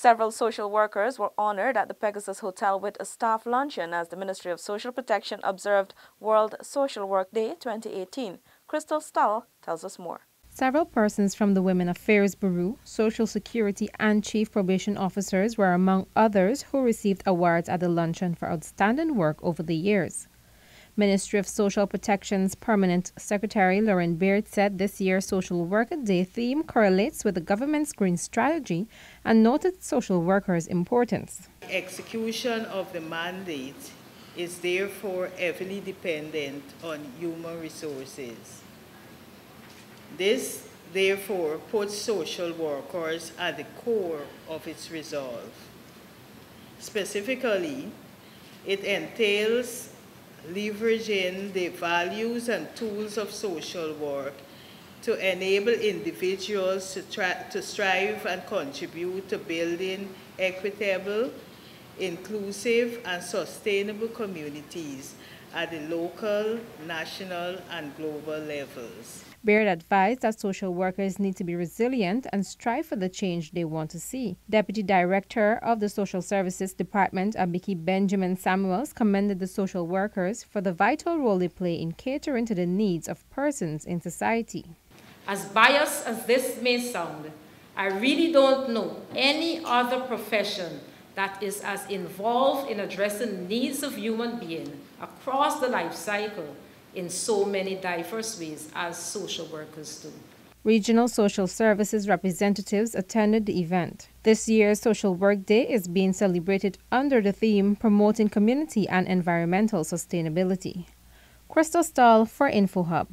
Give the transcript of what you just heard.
Several social workers were honored at the Pegasus Hotel with a staff luncheon as the Ministry of Social Protection observed World Social Work Day 2018. Crystal Stahl tells us more. Several persons from the Women Affairs Bureau, Social Security, and Chief Probation Officers were among others who received awards at the luncheon for outstanding work over the years. Ministry of Social Protection's Permanent Secretary Lauren Baird said this year's Social Worker Day theme correlates with the government's green strategy and noted social workers' importance. Execution of the mandate is therefore heavily dependent on human resources. This therefore puts social workers at the core of its resolve. Specifically, it entails leveraging the values and tools of social work to enable individuals to, to strive and contribute to building equitable, inclusive, and sustainable communities at the local, national, and global levels. Baird advised that social workers need to be resilient and strive for the change they want to see. Deputy Director of the Social Services Department, Abiki Benjamin Samuels, commended the social workers for the vital role they play in catering to the needs of persons in society. As biased as this may sound, I really don't know any other profession that is as involved in addressing needs of human beings across the life cycle in so many diverse ways as social workers do. Regional social services representatives attended the event. This year's Social Work Day is being celebrated under the theme Promoting Community and Environmental Sustainability. Crystal Stahl for InfoHub.